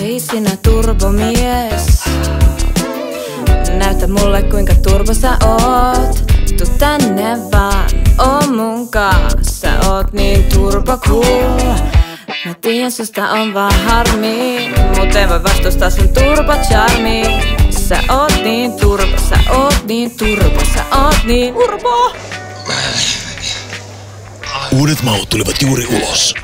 Hei sinä turbomies. Näytä mulle kuinka turbo sä oot. Tu tänne vaan, oo mun kanssa oot niin turbo cool. Mä tiedän susta on vaan harmi, mut en voi vastustaa sun turbo charmi. Sä oot niin turbo, sä oot niin turbo, sä oot niin turbo. Uudet maut tulivat juuri ulos.